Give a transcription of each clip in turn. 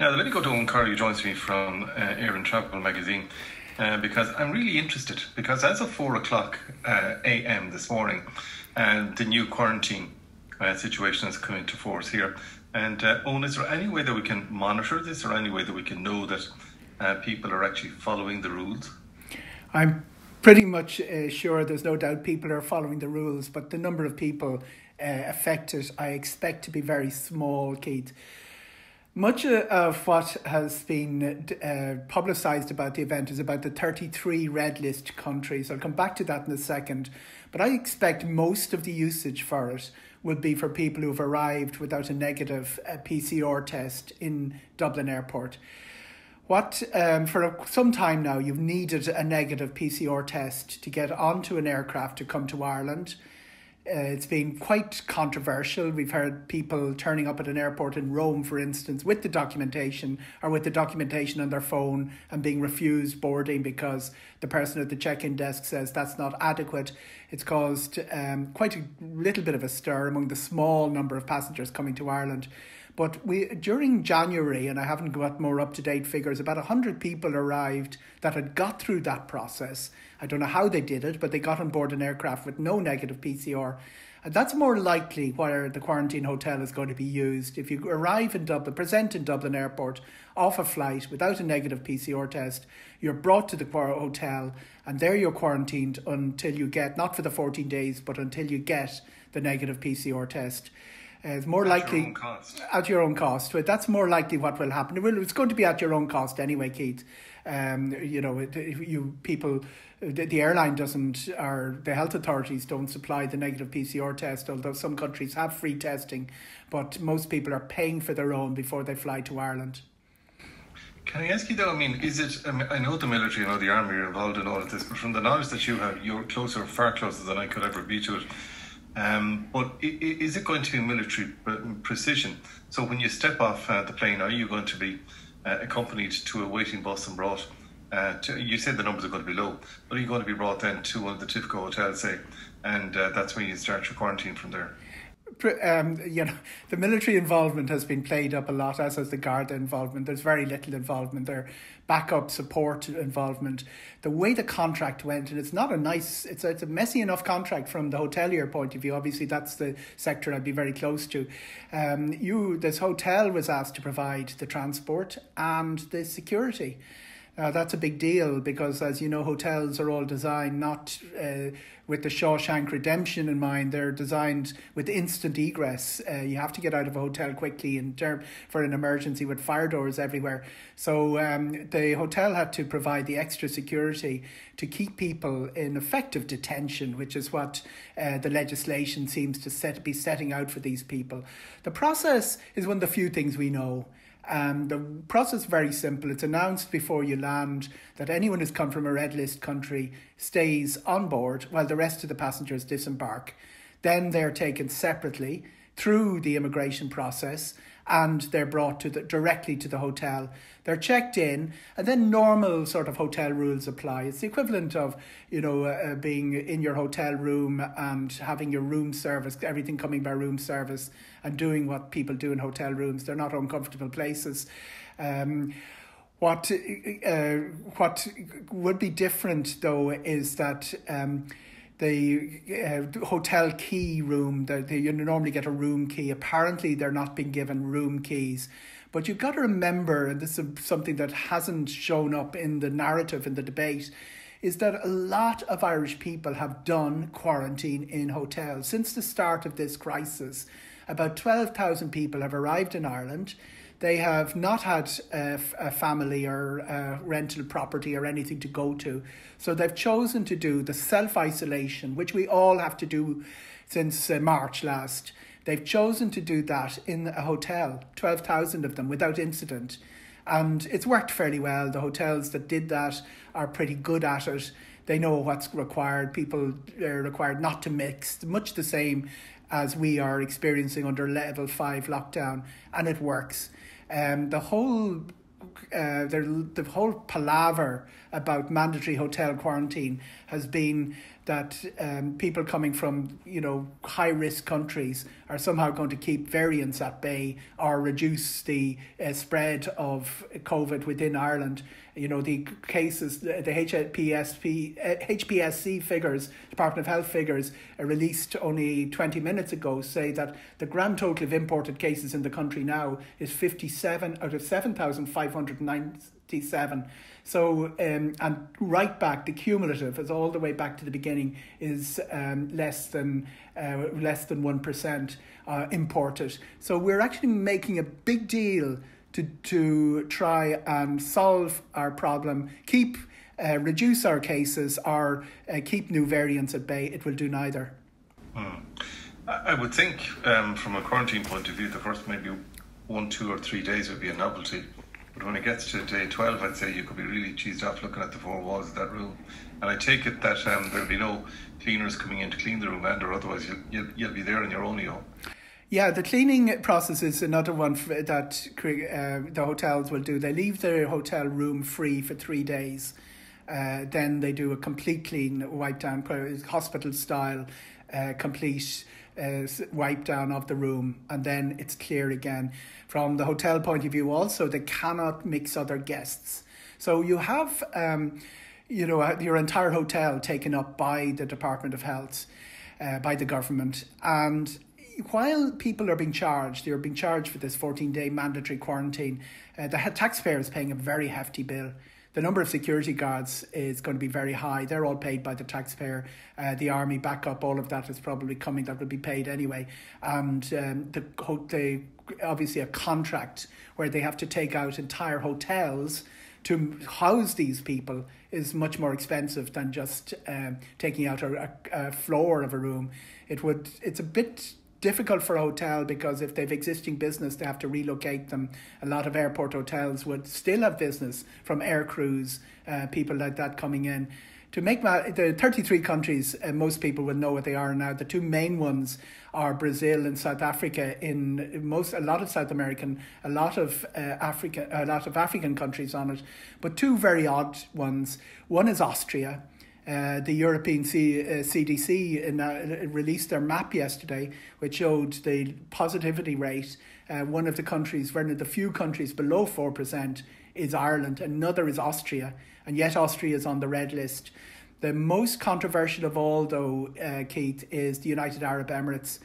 Now, let me go to who joins me from uh, Air and Travel magazine, uh, because I'm really interested. Because as of 4 o'clock uh, a.m. this morning, uh, the new quarantine uh, situation has come into force here. And uh, Eoghan, is there any way that we can monitor this or any way that we can know that uh, people are actually following the rules? I'm pretty much uh, sure there's no doubt people are following the rules, but the number of people affected I expect to be very small, Keith. Much of what has been uh, publicised about the event is about the 33 red list countries. I'll come back to that in a second. But I expect most of the usage for it will be for people who've arrived without a negative uh, PCR test in Dublin Airport. What um, for some time now you've needed a negative PCR test to get onto an aircraft to come to Ireland. Uh, it's been quite controversial. We've heard people turning up at an airport in Rome, for instance, with the documentation or with the documentation on their phone and being refused boarding because the person at the check in desk says that's not adequate. It's caused um, quite a little bit of a stir among the small number of passengers coming to Ireland. But we during January, and I haven't got more up to date figures, about 100 people arrived that had got through that process. I don't know how they did it, but they got on board an aircraft with no negative PCR. And that's more likely where the quarantine hotel is going to be used. If you arrive in Dublin, present in Dublin Airport, off a flight without a negative PCR test, you're brought to the hotel and there you're quarantined until you get, not for the 14 days, but until you get the negative PCR test. Uh, it's more at likely your at your own cost. But that's more likely what will happen. Well, it's going to be at your own cost anyway, Keith. Um, you know, it, you people, the, the airline doesn't, or the health authorities don't supply the negative PCR test. Although some countries have free testing, but most people are paying for their own before they fly to Ireland. Can I ask you though? I mean, is it? I, mean, I know the military, I know the army are involved in all of this, but from the knowledge that you have, you're closer, far closer than I could ever be to it. Um, but is it going to be military precision? So when you step off uh, the plane, are you going to be uh, accompanied to a waiting bus and brought? Uh, to, you said the numbers are going to be low, but are you going to be brought then to one of the typical hotels, say, and uh, that's when you start your quarantine from there? Um, you know, the military involvement has been played up a lot, as has the Garda involvement. There's very little involvement there, backup support involvement. The way the contract went, and it's not a nice, it's a, it's a messy enough contract from the hotelier point of view. Obviously, that's the sector I'd be very close to. Um, you, this hotel was asked to provide the transport and the security. Uh, that's a big deal because, as you know, hotels are all designed not uh, with the Shawshank Redemption in mind. They're designed with instant egress. Uh, you have to get out of a hotel quickly in term for an emergency with fire doors everywhere. So um, the hotel had to provide the extra security to keep people in effective detention, which is what uh, the legislation seems to set be setting out for these people. The process is one of the few things we know. Um, the process is very simple. It's announced before you land that anyone who's come from a red list country stays on board while the rest of the passengers disembark. Then they're taken separately through the immigration process and they're brought to the, directly to the hotel. They're checked in, and then normal sort of hotel rules apply. It's the equivalent of you know uh, uh, being in your hotel room and having your room service, everything coming by room service, and doing what people do in hotel rooms. They're not uncomfortable places. Um, what uh, what would be different though is that. Um, the uh, hotel key room, the, the, you normally get a room key. Apparently, they're not being given room keys. But you've got to remember, and this is something that hasn't shown up in the narrative, in the debate, is that a lot of Irish people have done quarantine in hotels. Since the start of this crisis, about 12,000 people have arrived in Ireland they have not had a, a family or a rental property or anything to go to. So they've chosen to do the self isolation, which we all have to do since uh, March last. They've chosen to do that in a hotel, 12,000 of them without incident. And it's worked fairly well. The hotels that did that are pretty good at it. They know what's required. People are required not to mix, much the same as we are experiencing under level five lockdown, and it works. Um, the whole uh, the, the whole palaver about mandatory hotel quarantine has been that um, people coming from you know high risk countries are somehow going to keep variants at bay or reduce the uh, spread of COVID within Ireland. You know the cases, the HPSP, HPSC uh, figures, Department of Health figures uh, released only twenty minutes ago say that the grand total of imported cases in the country now is fifty seven out of seven thousand five hundred nine 57. So, um, and right back, the cumulative is all the way back to the beginning is um, less than uh, less than 1% uh, imported. So we're actually making a big deal to, to try and solve our problem, keep, uh, reduce our cases or uh, keep new variants at bay. It will do neither. Mm. I would think um, from a quarantine point of view, the first maybe one, two or three days would be a novelty but when it gets to day 12, I'd say you could be really cheesed off looking at the four walls of that room. And I take it that um, there'll be no cleaners coming in to clean the room, and or otherwise you'll, you'll, you'll be there on your own, you know. Yeah, the cleaning process is another one that uh, the hotels will do. They leave their hotel room free for three days. Uh, then they do a complete clean, wipe down, hospital style, uh, complete uh, wipe down of the room, and then it's clear again. From the hotel point of view, also, they cannot mix other guests. So you have, um, you know, uh, your entire hotel taken up by the Department of Health, uh, by the government, and while people are being charged, they're being charged for this 14 day mandatory quarantine, uh, the taxpayer is paying a very hefty bill. The number of security guards is going to be very high. They're all paid by the taxpayer. Uh, the army backup, all of that is probably coming. That will be paid anyway. And um, the, the obviously a contract where they have to take out entire hotels to house these people is much more expensive than just um, taking out a, a, floor of a room. It would. It's a bit difficult for a hotel because if they've existing business, they have to relocate them. A lot of airport hotels would still have business from air crews, uh, people like that coming in. To make ma- the 33 countries, uh, most people would know what they are now. The two main ones are Brazil and South Africa. In most, a lot of South American, a lot of uh, Africa, a lot of African countries on it, but two very odd ones. One is Austria uh, the European C, uh, CDC in, uh, released their map yesterday, which showed the positivity rate. Uh, one of the countries, one of the few countries below 4%, is Ireland. Another is Austria, and yet Austria is on the red list. The most controversial of all, though, uh, Keith, is the United Arab Emirates.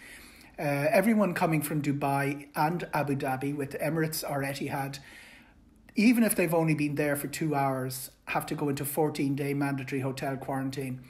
Uh, everyone coming from Dubai and Abu Dhabi with Emirates or Etihad even if they've only been there for two hours, have to go into 14 day mandatory hotel quarantine.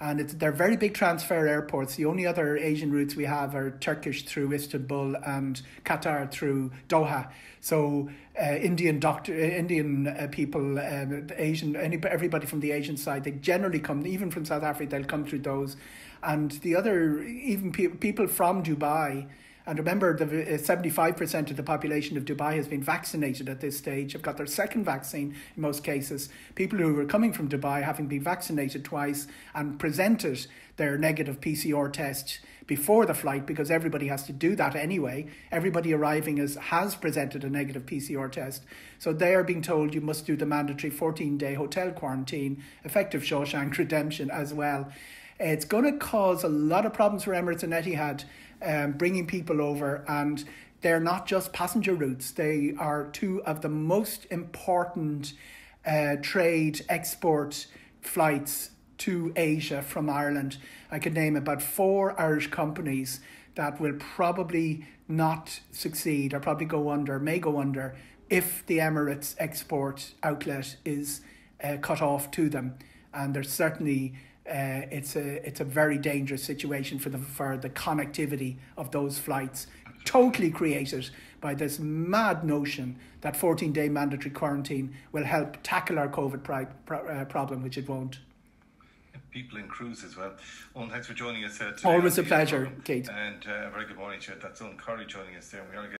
And it's, they're very big transfer airports. The only other Asian routes we have are Turkish through Istanbul and Qatar through Doha. So uh, Indian doctor, uh, Indian uh, people, uh, Asian, any, everybody from the Asian side, they generally come, even from South Africa, they'll come through those. And the other, even pe- people from Dubai, and remember, the 75% uh, of the population of Dubai has been vaccinated at this stage, have got their second vaccine in most cases. People who are coming from Dubai, having been vaccinated twice and presented their negative PCR test before the flight, because everybody has to do that anyway. Everybody arriving is, has presented a negative PCR test. So they are being told you must do the mandatory 14 day hotel quarantine, effective Shawshank redemption as well. It's going to cause a lot of problems for Emirates and Etihad um, bringing people over, and they're not just passenger routes, they are two of the most important uh, trade export flights to Asia from Ireland. I could name about four Irish companies that will probably not succeed or probably go under, may go under, if the Emirates export outlet is uh, cut off to them. And there's certainly uh, it's a it's a very dangerous situation for the for the connectivity of those flights. Totally created by this mad notion that 14 day mandatory quarantine will help tackle our COVID pri- pro- uh, problem, which it won't. People in cruise as well. Well, thanks for joining us. Uh, Always a pleasure, Kate. And uh, very good morning, Chet. That's Eoghan Corry joining us there. We are